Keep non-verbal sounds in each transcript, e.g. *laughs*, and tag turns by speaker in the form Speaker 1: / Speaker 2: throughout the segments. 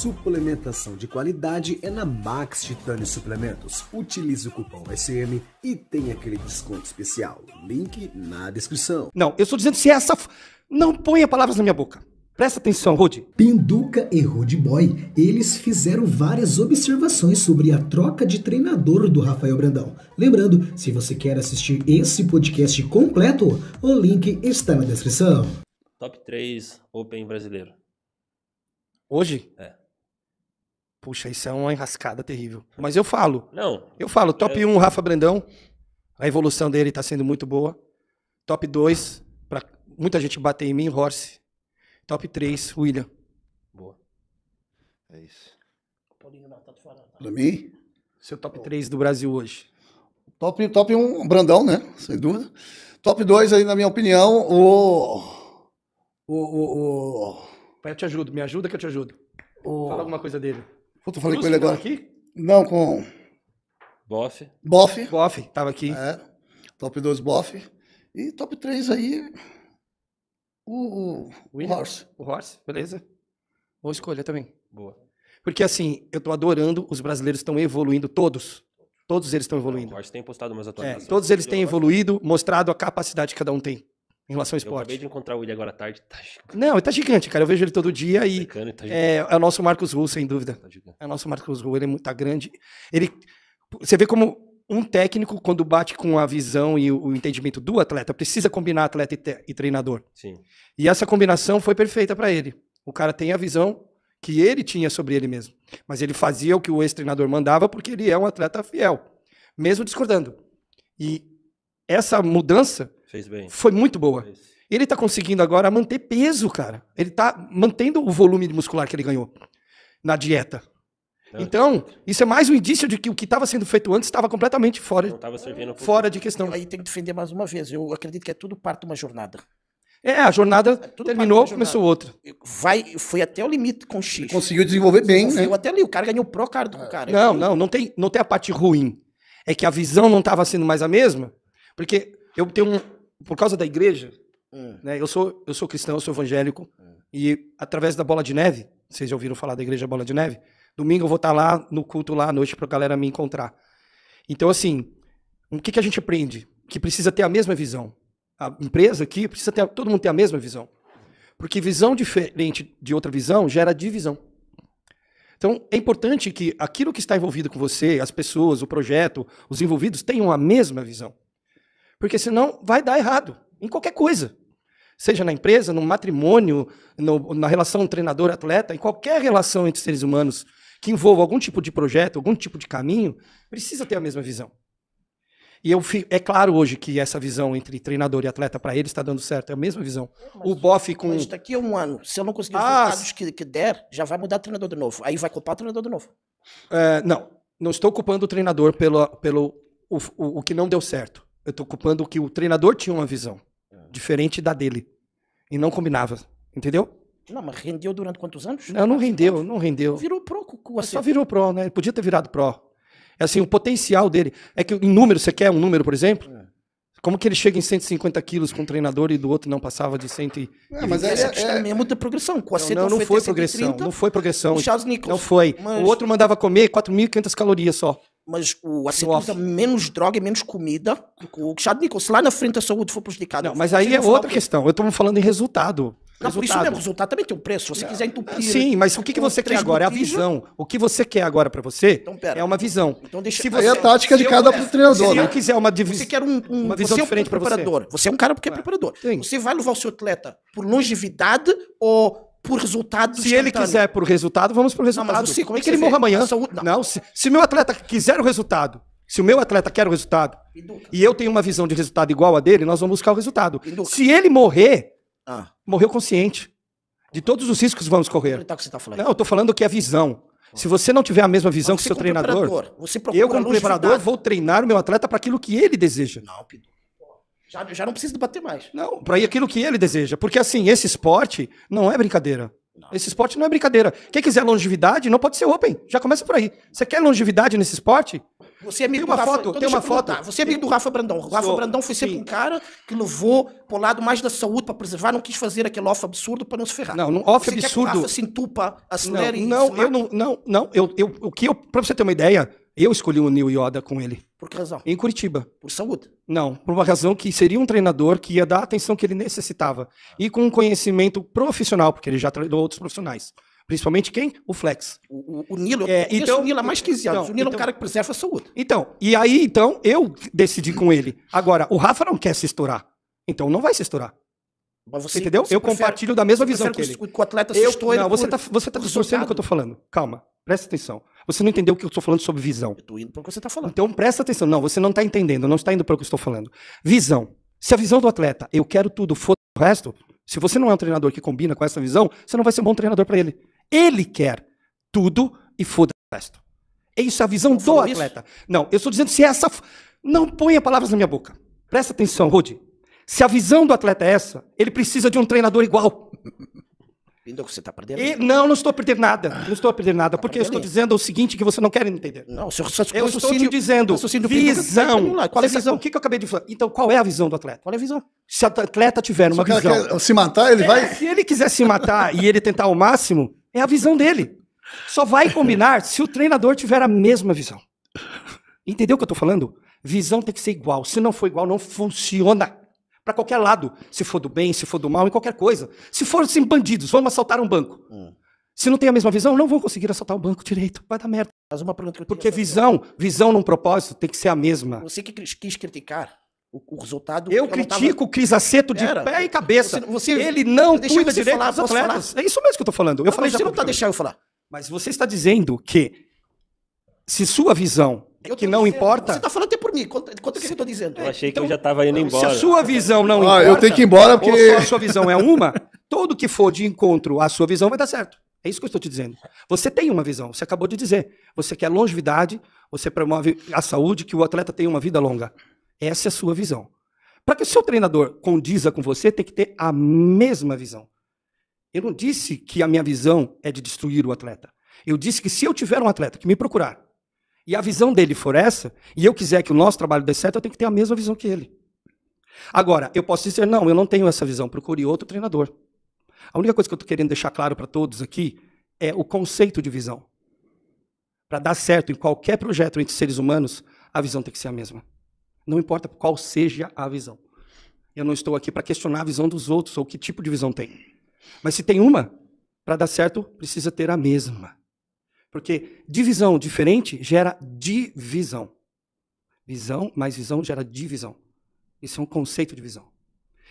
Speaker 1: Suplementação de qualidade é na Max Titânio Suplementos. Utilize o cupom SM e tem aquele desconto especial. Link na descrição.
Speaker 2: Não, eu estou dizendo se essa. f- Não ponha palavras na minha boca. Presta atenção, Rodi.
Speaker 3: Pinduca e Rude Boy, eles fizeram várias observações sobre a troca de treinador do Rafael Brandão. Lembrando, se você quer assistir esse podcast completo, o link está na descrição.
Speaker 4: Top 3 Open brasileiro.
Speaker 2: Hoje?
Speaker 4: É.
Speaker 2: Puxa, isso é uma enrascada terrível. Mas eu falo.
Speaker 4: Não,
Speaker 2: Eu falo, top
Speaker 4: É.
Speaker 2: 1, Rafa Brandão. A evolução dele tá sendo muito boa. Top 2, pra muita gente bater em mim, Horse. Top 3, William.
Speaker 4: boa.
Speaker 5: É isso.
Speaker 4: tá
Speaker 5: Pra mim,
Speaker 2: Seu top 3 do Brasil hoje.
Speaker 5: top, top 1, Brandão, né? Sem dúvida. Top 2 aí, na minha opinião, o. O. O. o,
Speaker 2: Pai, eu te ajudo, me ajuda que eu te ajudo.
Speaker 5: o
Speaker 2: Fala alguma coisa dele.
Speaker 5: Puta, eu falei com
Speaker 2: Lúcio
Speaker 5: ele agora.
Speaker 2: Aqui?
Speaker 5: Não, com.
Speaker 4: Boff.
Speaker 5: Boff.
Speaker 2: Boff, tava aqui.
Speaker 5: É. Top 2, Boff. E top 3 aí. O. O, o? Horse.
Speaker 2: O Horse, beleza. Boa escolha também.
Speaker 4: Boa.
Speaker 2: Porque assim, eu tô adorando, os brasileiros estão evoluindo, todos. Todos eles estão
Speaker 4: O
Speaker 2: evoluindo.
Speaker 4: Horst tem postado umas
Speaker 2: É,
Speaker 4: atualizações.
Speaker 2: todos eles têm
Speaker 4: Eu-
Speaker 2: evoluído, mostrado a capacidade que cada um tem em relação ao
Speaker 4: Eu acabei
Speaker 2: esporte.
Speaker 4: de encontrar o William agora à tarde. Tá gigante.
Speaker 2: Não, ele tá gigante, cara. Eu vejo ele todo dia e
Speaker 4: Tá gigante.
Speaker 2: é, é o nosso Marcos Russo, sem dúvida.
Speaker 4: Tá.
Speaker 2: É o nosso Marcos Russo, ele é muito tá grande. Ele, você vê como um técnico, quando bate com a visão e o, entendimento do atleta, precisa combinar atleta e, e treinador.
Speaker 4: Sim.
Speaker 2: E essa combinação foi perfeita para ele. O cara tem a visão que ele tinha sobre ele mesmo. Mas ele fazia o que o ex-treinador mandava porque ele é um atleta fiel, mesmo discordando. E essa mudança
Speaker 4: Fez bem.
Speaker 2: foi muito boa.
Speaker 4: Fez.
Speaker 2: Ele tá conseguindo agora manter peso, cara. Ele tá mantendo o volume muscular que ele ganhou na dieta.
Speaker 4: Não,
Speaker 2: Então, isso é mais um indício de que o que estava sendo feito antes estava completamente
Speaker 4: Não
Speaker 2: fora,
Speaker 4: tava servindo pro-
Speaker 2: fora de questão.
Speaker 6: Aí tem que defender mais uma vez. Eu acredito que é tudo parte de uma jornada.
Speaker 2: É, a jornada
Speaker 6: tudo
Speaker 2: terminou,
Speaker 6: parte da
Speaker 2: começou outra.
Speaker 6: Vai, foi até o limite com o X.
Speaker 5: Conseguiu desenvolver bem, né?
Speaker 6: Foi até ali. O cara ganhou pro card com o cara.
Speaker 2: Não, não, não tem, não tem a parte ruim. É que a visão não estava sendo mais a mesma, porque eu tenho um, por causa da igreja,
Speaker 6: Hum.
Speaker 2: né? Eu sou, eu sou cristão, eu sou evangélico e através da bola de neve, vocês já ouviram falar da igreja Bola de Neve? Domingo eu vou estar lá no culto lá à noite para a galera me encontrar. Então assim, o que que a gente aprende? Que precisa ter a mesma visão. A empresa aqui precisa ter todo mundo ter a mesma visão. Porque visão diferente de outra visão gera divisão. Então, é importante que aquilo que está envolvido com você, as pessoas, o projeto, os envolvidos tenham a mesma visão. Porque senão vai dar errado em qualquer coisa. Seja na empresa, no matrimônio, no- na relação treinador-atleta, em qualquer relação entre seres humanos que envolva algum tipo de projeto, algum tipo de caminho, precisa ter a mesma visão. E eu fi- é claro hoje que essa visão entre treinador e atleta para ele está dando certo, é a mesma visão. O Boff com
Speaker 6: Mas daqui a um ano, se eu não conseguir os
Speaker 2: Ah,
Speaker 6: resultados que, que der, já vai mudar o treinador de novo. Aí vai culpar o treinador de novo.
Speaker 2: É, não, não estou culpando o treinador pelo, pelo o, o, o que não deu certo. Eu estou culpando que o treinador tinha uma visão diferente da dele e não combinava, entendeu?
Speaker 6: Não, mas rendeu durante quantos anos?
Speaker 2: Não, não rendeu, não rendeu.
Speaker 6: Virou pro com
Speaker 2: Mas só virou pró, né? Ele podia ter virado pró. É assim, o potencial dele é que em número, você quer um número, por exemplo? Como que ele chega em 150 quilos com um treinador e do outro não passava de 100 e...
Speaker 5: É, mas
Speaker 6: Essa
Speaker 5: é,
Speaker 6: questão
Speaker 5: é-
Speaker 6: mesmo da progressão. Com o
Speaker 2: Não, não, não
Speaker 6: foi
Speaker 2: progressão,
Speaker 6: 130,
Speaker 2: não foi progressão.
Speaker 6: O Charles Nichols.
Speaker 2: Não foi.
Speaker 6: Mas,
Speaker 2: O outro mandava comer 4.500 calorias só.
Speaker 6: Mas o
Speaker 2: off.
Speaker 6: usa menos droga e menos comida. O Charles Nichols, se lá na frente a saúde for prejudicada.
Speaker 2: Não, mas
Speaker 6: você
Speaker 2: aí é outra questão. Eu estou falando em resultado.
Speaker 6: Não, por isso
Speaker 2: Resultado.
Speaker 6: mesmo, o resultado também tem um preço. Se você quiser entupir.
Speaker 2: Sim, mas o que, que você quer agora? É a visão. O que você quer agora pra você
Speaker 6: Então, pera.
Speaker 2: é uma visão.
Speaker 6: Então deixa
Speaker 2: Se
Speaker 5: aí
Speaker 2: você,
Speaker 5: é a tática de
Speaker 2: se eu-
Speaker 5: cada
Speaker 2: Se
Speaker 5: treinador,
Speaker 2: eu quiser uma
Speaker 6: Você
Speaker 2: divisão.
Speaker 6: quer um, um
Speaker 2: Uma visão
Speaker 6: você é um
Speaker 2: diferente pra você.
Speaker 6: preparador. Você. é um cara porque é preparador.
Speaker 2: Sim.
Speaker 6: Você vai levar o seu atleta por longevidade ou por resultado
Speaker 2: Se ele quiser por resultado, vamos pro resultado.
Speaker 6: mas você, como é que
Speaker 2: que ele morra amanhã.
Speaker 6: Saúde-
Speaker 2: não,
Speaker 6: não.
Speaker 2: se, se meu atleta quiser o resultado, se o meu atleta quer o resultado, e eu tenho uma visão de resultado igual a dele, nós vamos buscar o resultado.
Speaker 6: Pinduca.
Speaker 2: Se ele morrer,
Speaker 6: Ah,
Speaker 2: morreu consciente. De todos os riscos que vamos correr.
Speaker 6: o que você tá falando.
Speaker 2: Não, eu tô falando que é a visão. Se você não tiver a mesma visão que seu treinador, eu, como preparador, vou treinar o meu atleta para aquilo que ele deseja.
Speaker 6: Não, Pinduca. Já, já não precisa debater mais.
Speaker 2: Não, para aquilo que ele deseja. Porque, assim, esse esporte não é brincadeira. Esse esporte não é brincadeira. Quem quiser longevidade, não pode ser open. Já começa por aí. Você quer longevidade nesse esporte?
Speaker 6: Você é amigo
Speaker 2: Tem uma
Speaker 6: do Rafa,
Speaker 2: foto,
Speaker 6: então
Speaker 2: tem uma
Speaker 6: perguntar.
Speaker 2: foto.
Speaker 6: Você é amigo do Rafa Brandão. O Rafa
Speaker 2: Sou.
Speaker 6: Brandão foi sempre
Speaker 2: Sim.
Speaker 6: um cara que levou pro lado mais da saúde para preservar, não quis fazer aquele off absurdo para não se ferrar.
Speaker 2: Não, não off
Speaker 6: Você quer que o
Speaker 2: absurdo.
Speaker 6: Rafa se entupa,
Speaker 2: Não,
Speaker 6: acelere e
Speaker 2: não,
Speaker 6: se
Speaker 2: eu não, não, não. Eu, eu, o que eu, pra você ter uma ideia, eu escolhi o Neil Yoda com ele,
Speaker 6: Por que razão?
Speaker 2: em Curitiba.
Speaker 6: Por saúde.
Speaker 2: Não, por uma razão que seria um treinador que ia dar a atenção que ele necessitava. E com um conhecimento profissional, porque ele já treinou outros profissionais. Principalmente quem? O Flex.
Speaker 6: O, o, o Nilo,
Speaker 2: É, então-
Speaker 6: o Nilo há mais de 15 anos.
Speaker 2: então-
Speaker 6: o Nilo é um
Speaker 2: então-
Speaker 6: cara que preserva a saúde.
Speaker 2: Então, e aí, então, eu decidi com ele. Agora, o Rafa não quer se estourar. Então não vai se estourar.
Speaker 6: Mas
Speaker 2: Você entendeu? Eu
Speaker 6: prefere-
Speaker 2: compartilho da mesma
Speaker 6: você
Speaker 2: visão que ele.
Speaker 6: que o atleta
Speaker 2: Eu, não, você
Speaker 6: por-
Speaker 2: tá, você tá distorcendo o que eu
Speaker 6: resultado.
Speaker 2: falando. Calma, presta atenção. Você não entendeu o que eu tô falando sobre visão.
Speaker 6: Eu tô indo para o que você tá falando.
Speaker 2: Então presta atenção. Não, você não está entendendo, não está indo para o que eu estou falando. Visão. Se a visão do atleta, eu quero tudo, foda o resto, se você não é um treinador que combina com essa visão, você não vai ser um bom treinador para ele. Ele quer tudo e foda o resto. É isso, a visão do
Speaker 6: falou isso?
Speaker 2: atleta. Não, eu estou dizendo se essa. f- Não ponha palavras na minha boca. Presta atenção, Rudy. Se a visão do atleta é essa, ele precisa de um treinador igual.
Speaker 6: Que você tá perdendo?
Speaker 2: E, não, não estou a perder nada. Não estou a perder nada, porque eu estou
Speaker 6: perdendo.
Speaker 2: dizendo o seguinte que você não quer entender.
Speaker 6: Não, o seu, seu
Speaker 2: Eu estou te dizendo
Speaker 6: tá
Speaker 2: visão.
Speaker 6: Qual é a visão?
Speaker 2: O que, que eu acabei de falar? Então, qual é a visão do atleta?
Speaker 6: Qual é a visão?
Speaker 2: Se o atleta tiver
Speaker 5: Se
Speaker 2: uma
Speaker 5: o cara
Speaker 2: visão.
Speaker 5: quer se matar, ele vai.
Speaker 2: Se ele quiser se matar e ele tentar ao máximo, é a visão dele. Só vai combinar se o treinador tiver a mesma visão. Entendeu o que eu estou falando? Visão tem que ser igual. Se não for igual, não funciona. Para qualquer lado. Se for do bem, se for do mal, em qualquer coisa. Se for assim, bandidos, vamos assaltar um banco.
Speaker 6: Hum.
Speaker 2: Se não tem a mesma visão, não vão conseguir assaltar o banco direito. Vai dar merda.
Speaker 6: Faz uma pergunta que eu
Speaker 2: Porque visão, visão num propósito tem que ser a mesma.
Speaker 6: Você que quis, criticar o, o resultado.
Speaker 2: Eu
Speaker 6: tava-
Speaker 2: critico o Cris Aceto de
Speaker 6: Era.
Speaker 2: pé e cabeça.
Speaker 6: Você- você-
Speaker 2: ele não cuida direito
Speaker 6: falar,
Speaker 2: dos atletas. É isso mesmo que eu tô falando. Eu
Speaker 6: Não,
Speaker 2: falei
Speaker 6: mas
Speaker 2: já
Speaker 6: você não tá
Speaker 2: publicamente.
Speaker 6: deixando eu falar.
Speaker 2: Mas você está dizendo que se sua visão
Speaker 6: Eu
Speaker 2: que não
Speaker 6: dizendo,
Speaker 2: importa,
Speaker 6: Você tá falando até por mim. Conta, conta o que eu tô dizendo.
Speaker 4: Eu achei que
Speaker 2: então,
Speaker 4: eu já tava indo
Speaker 2: se
Speaker 4: embora.
Speaker 2: a sua visão não
Speaker 5: Ah,
Speaker 2: importa,
Speaker 5: eu tenho que ir embora
Speaker 2: ou
Speaker 5: porque.
Speaker 2: só a sua visão é uma, tudo que for de encontro à sua visão vai dar certo. É isso que eu estou te dizendo. Você tem uma visão, você acabou de dizer. Você quer longevidade, você promove a saúde, que o atleta tenha uma vida longa. Essa é a sua visão. Para que o seu treinador condiza com você, tem que ter a mesma visão. Eu não disse que a minha visão é de destruir o atleta. Eu disse que se eu tiver um atleta que me procurar e a visão dele for essa, e eu quiser que o nosso trabalho dê certo, eu tenho que ter a mesma visão que ele. Agora, eu posso dizer, não, eu não tenho essa visão, procure outro treinador. A única coisa que eu estou querendo deixar claro para todos aqui é o conceito de visão. Para dar certo em qualquer projeto entre seres humanos, a visão tem que ser a mesma. Não importa qual seja a visão. Eu não estou aqui para questionar a visão dos outros ou que tipo de visão tem. Mas se tem uma, para dar certo, precisa ter a mesma. Porque divisão diferente gera divisão. Visão mais visão gera divisão. Isso é um conceito de visão.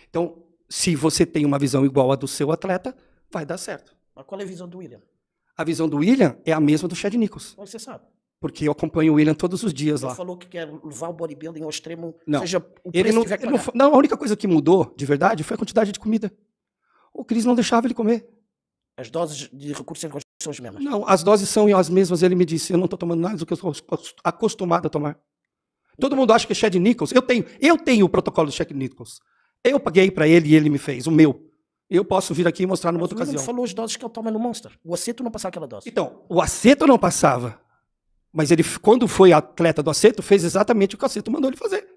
Speaker 2: Então, se você tem uma visão igual à do seu atleta, vai dar certo.
Speaker 6: Mas qual é a visão do William?
Speaker 2: A visão do William é a mesma do Chad Nichols.
Speaker 6: Como você sabe?
Speaker 2: Porque eu acompanho o William todos os dias
Speaker 6: Ele
Speaker 2: lá.
Speaker 6: falou que quer levar o bodybuilding ao extremo,
Speaker 2: Não.
Speaker 6: seja o
Speaker 2: Ele
Speaker 6: preço
Speaker 2: não, ele não, não, a única coisa que mudou, de verdade, foi a quantidade de comida. O Cris não deixava ele comer.
Speaker 6: As doses de recursos são as mesmas.
Speaker 2: Não, as doses são as mesmas. Ele me disse, eu não estou tomando nada do que eu estou acostumado a tomar. Todo mundo acha que é Chad Nichols. Eu tenho, eu tenho o protocolo do Chad Nichols. Eu paguei para ele e ele me fez, o meu. Eu posso vir aqui e mostrar numa
Speaker 6: Mas
Speaker 2: outra ocasião.
Speaker 6: falou as doses que ele toma no Monster. O aceto não passava aquela dose.
Speaker 2: Então, o Aceto não passava. Mas ele, quando foi atleta do Aceto, fez exatamente o que o Aceto mandou ele fazer.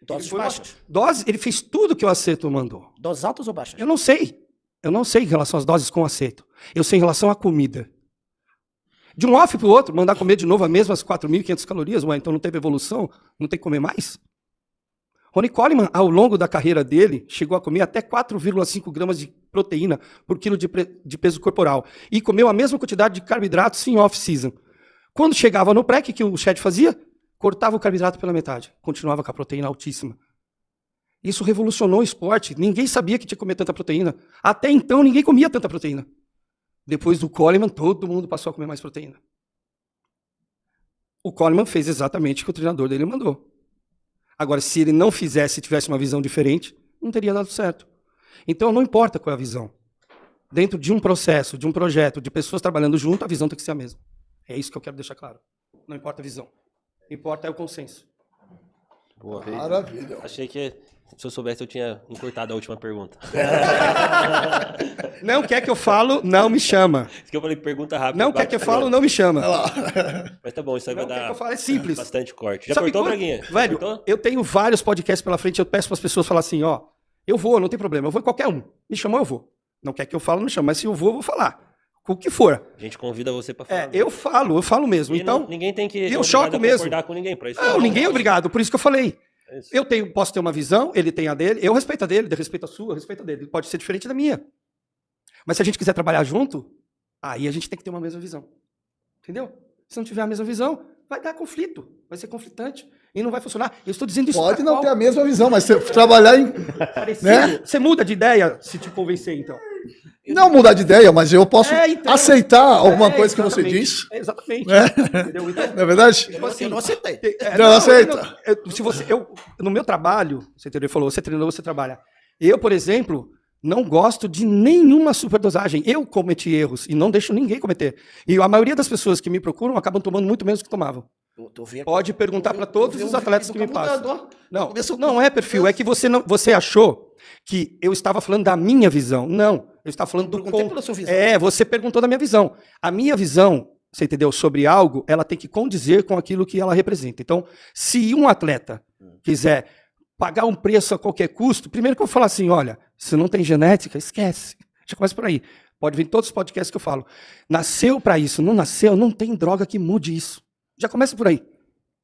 Speaker 6: Doses
Speaker 2: Ele
Speaker 6: baixas.
Speaker 2: Dose, ele fez tudo que o Aceto mandou.
Speaker 6: Doses altas ou baixas?
Speaker 2: Eu não sei. Eu não sei em relação às doses com aceto. Eu sei em relação à comida. De um off para o outro, mandar comer de novo as mesmas 4.500 calorias, ué, então não teve evolução? Não tem que comer mais? Ronnie Coleman, ao longo da carreira dele, chegou a comer até 4,5 gramas de proteína por quilo de, de peso corporal. E comeu a mesma quantidade de carboidratos em off-season. Quando chegava no pré, o que que o Chad fazia? Cortava o carboidrato pela metade. Continuava com a proteína altíssima. Isso revolucionou o esporte. Ninguém sabia que tinha que comer tanta proteína. Até então, ninguém comia tanta proteína. Depois do Coleman, todo mundo passou a comer mais proteína. O Coleman fez exatamente o que o treinador dele mandou. Agora, se ele não fizesse e tivesse uma visão diferente, não teria dado certo. Então, não importa qual é a visão. Dentro de um processo, de um projeto, de pessoas trabalhando junto, a visão tem que ser a mesma. É isso que eu quero deixar claro. Não importa a visão. Importa é o consenso.
Speaker 4: Boa,
Speaker 5: Maravilha.
Speaker 4: Achei que Se eu soubesse, eu tinha encurtado a última pergunta.
Speaker 2: Não quer que eu falo, não me chama.
Speaker 4: Isso que eu falei, pergunta rápida.
Speaker 2: Não quer que eu falo, não me chama.
Speaker 4: Mas tá bom, isso aí
Speaker 2: Não
Speaker 4: vai
Speaker 2: quer que
Speaker 4: dar
Speaker 2: eu fale, é simples.
Speaker 4: bastante corte. Já
Speaker 2: Sabe
Speaker 4: cortou,
Speaker 2: quando-
Speaker 4: Braguinha?
Speaker 2: Velho,
Speaker 4: cortou?
Speaker 2: eu tenho vários podcasts pela frente, eu peço para as pessoas falar assim, ó, eu vou, não tem problema, eu vou em qualquer um. Me chamou, eu vou. Não quer que eu falo, não me chama, mas se eu vou, eu vou falar. Com o que for.
Speaker 4: A gente convida você pra falar.
Speaker 2: É, eu falo, eu falo mesmo.
Speaker 4: E não-
Speaker 2: Então,
Speaker 4: ninguém tem que
Speaker 2: eu choco mesmo.
Speaker 4: concordar com ninguém pra isso.
Speaker 2: não, ninguém é obrigado, por isso que eu falei.
Speaker 4: É isso.
Speaker 2: Eu tenho, posso ter uma visão, ele tem a dele, eu respeito a dele, ele respeita a sua, eu respeito a dele. Ele pode ser diferente da minha. Mas se a gente quiser trabalhar junto, aí a gente tem que ter uma mesma visão. Entendeu? Se não tiver a mesma visão, vai dar conflito, vai ser conflitante e não vai funcionar. Eu estou dizendo isso
Speaker 5: Pode não
Speaker 2: qual-
Speaker 5: ter a mesma visão, mas você trabalhar em. *laughs*
Speaker 2: parecido.
Speaker 5: né?
Speaker 2: Você muda de ideia se te convencer, então.
Speaker 5: Não mudar de ideia, mas eu posso
Speaker 2: É, então.
Speaker 5: aceitar alguma
Speaker 2: É,
Speaker 5: coisa que você diz.
Speaker 2: É, exatamente.
Speaker 5: É.
Speaker 2: Entendeu? Então,
Speaker 5: Não é verdade?
Speaker 2: tipo assim,
Speaker 6: Eu não aceitei.
Speaker 2: É,
Speaker 5: Não, aceita.
Speaker 2: não, eu- se você, eu, no meu trabalho, você entendeu? Falou, você treinou, você trabalha. Eu, por exemplo, não gosto de nenhuma superdosagem. Eu cometi erros e não deixo ninguém cometer. E a maioria das pessoas que me procuram acabam tomando muito menos do que tomavam.
Speaker 6: Vê-
Speaker 2: Pode perguntar para todos os atletas que me
Speaker 6: tá
Speaker 2: passam. Não,
Speaker 6: Começou-
Speaker 2: não é perfil, é que você não, você achou que eu estava falando da minha visão. Não, eu estava falando do
Speaker 6: Perguntei
Speaker 2: con-
Speaker 6: pela sua visão.
Speaker 2: É, você perguntou da minha visão. A minha visão, você entendeu, sobre algo, ela tem que condizer com aquilo que ela representa. Então, se um atleta quiser pagar um preço a qualquer custo, primeiro que eu vou falar assim, olha, se não tem genética, esquece. *laughs* Já começa por aí. Pode vir todos os podcasts que eu falo. Nasceu para isso, não nasceu, não tem droga que mude isso. Já começa por aí.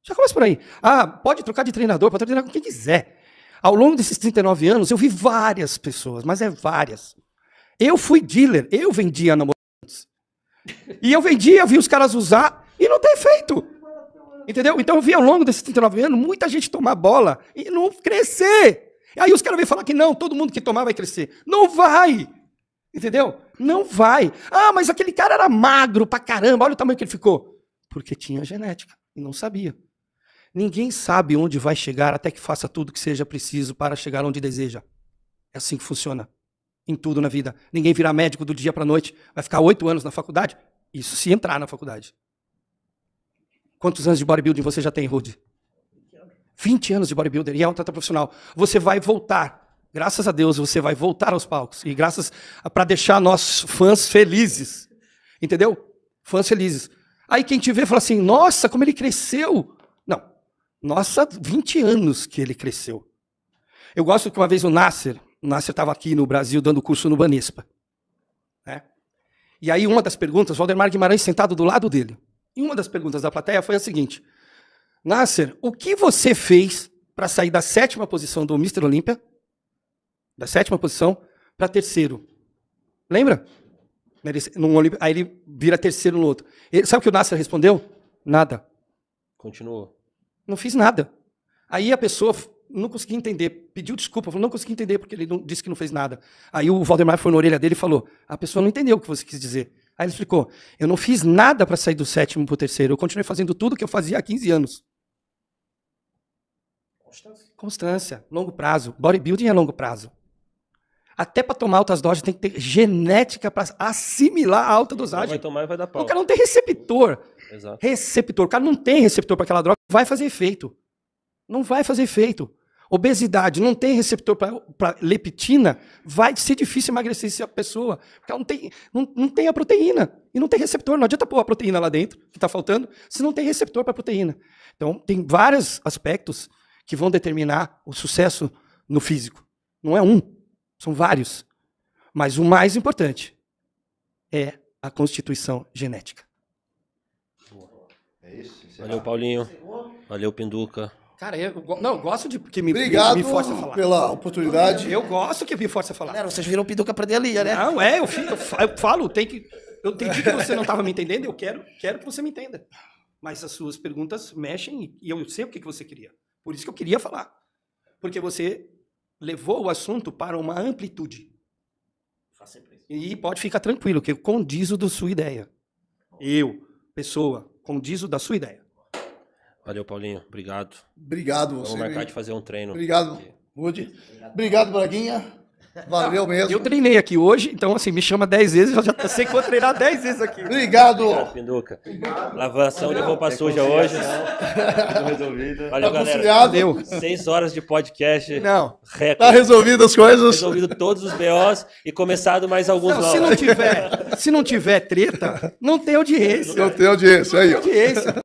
Speaker 2: Já começa por aí. Ah, pode trocar de treinador, pode treinar com quem quiser. Ao longo desses 39 anos, eu vi várias pessoas, mas é várias. Eu fui dealer, eu vendia namorados. E eu vendia, vi os caras usar e não tem efeito. Entendeu? Então eu vi ao longo desses 39 anos muita gente tomar bola e não crescer. Aí os caras vêm falar que não, todo mundo que tomar vai crescer. Não vai. Entendeu? Não vai. Ah, mas aquele cara era magro pra caramba, olha o tamanho que ele ficou. Porque tinha genética e não sabia. Ninguém sabe onde vai chegar até que faça tudo que seja preciso para chegar onde deseja. É assim que funciona. Em tudo na vida. Ninguém vira médico do dia para noite. Vai ficar oito anos na faculdade? Isso se entrar na faculdade. Quantos anos de bodybuilding você já tem, Rudy? 20 anos de bodybuilder e é um atleta profissional. Você vai voltar. Graças a Deus, você vai voltar aos palcos. E graças para deixar nossos fãs felizes. Entendeu? Fãs felizes. Aí quem te vê fala assim: nossa, como ele cresceu. Não. Nossa, 20 anos que ele cresceu. Eu gosto que uma vez o Nasser, o Nasser estava aqui no Brasil dando curso no Banespa. Né? E aí uma das perguntas, Valdemar Guimarães sentado do lado dele. E uma das perguntas da plateia foi a seguinte: Nasser, o que você fez para sair da sétima posição do Mr. Olímpia, da sétima posição, para terceiro? Lembra? Ele- num Olímpia- Aí ele vira terceiro no outro. Ele- sabe o que o Nasser respondeu? Nada.
Speaker 4: Continuou.
Speaker 2: Não fiz nada. Aí a pessoa não conseguia entender, pediu desculpa, falou, não consegui entender porque ele não, disse que não fez nada. Aí o Valdemar foi na orelha dele e falou, a pessoa não entendeu o que você quis dizer. Aí ele explicou, eu não fiz nada para sair do sétimo para o terceiro, eu continuei fazendo tudo que eu fazia há 15 anos. Constância, longo prazo. Bodybuilding é longo prazo. Até para tomar altas doses tem que ter genética para assimilar a alta dosagem.
Speaker 4: vai tomar e vai dar pau.
Speaker 2: O cara não tem receptor.
Speaker 4: Exato.
Speaker 2: Receptor. O cara não tem receptor para aquela droga, vai fazer efeito. Não vai fazer efeito. Obesidade, não tem receptor para leptina, vai ser difícil emagrecer essa pessoa. Porque ela não tem, não, não tem a proteína. E não tem receptor. Não adianta pôr a proteína lá dentro, que está faltando, se não tem receptor para proteína. Então, tem vários aspectos que vão determinar o sucesso no físico. Não é um, são vários. Mas o mais importante é a constituição genética.
Speaker 4: Valeu, Paulinho. Valeu, Pinduca.
Speaker 2: Cara, eu, go- não, eu gosto de que me,
Speaker 5: Obrigado
Speaker 2: me, me force a falar.
Speaker 5: pela oportunidade.
Speaker 2: Eu gosto que me force a falar.
Speaker 6: Galera, vocês viram o Piduca perder ali, né?
Speaker 2: Não, é, eu, fi- eu fa- eu falo, tem que. Eu entendi que você não estava me entendendo, eu quero, quero que você me entenda. Mas as suas perguntas mexem e eu sei o que, que você queria. Por isso que eu queria falar. Porque você levou o assunto para uma amplitude. E pode ficar tranquilo, que eu condizo da sua ideia. Eu, pessoa, condizo da sua ideia.
Speaker 4: Valeu, Paulinho. Obrigado.
Speaker 5: Obrigado
Speaker 4: Vamos
Speaker 5: você.
Speaker 4: marcar de fazer um treino.
Speaker 5: Obrigado, Woody. Obrigado, Braguinha. Valeu mesmo.
Speaker 2: Eu treinei aqui hoje, então assim, me chama 10 vezes, eu já sei que vou treinar 10 vezes aqui.
Speaker 5: Obrigado.
Speaker 4: Pinduca. Lavação de roupa suja hoje.
Speaker 7: Tudo resolvido.
Speaker 4: Valeu, galera.
Speaker 5: Conciliado.
Speaker 2: Deu.
Speaker 4: Seis horas de podcast.
Speaker 2: Não.
Speaker 5: Tá
Speaker 4: Recorde.
Speaker 5: resolvido as coisas.
Speaker 4: Resolvido todos os BOs e começado mais alguns
Speaker 2: Não, se
Speaker 4: novos.
Speaker 2: não tiver, se não tiver treta, não tem audiência.
Speaker 5: Não tem audiência aí, ó.
Speaker 2: Audiência.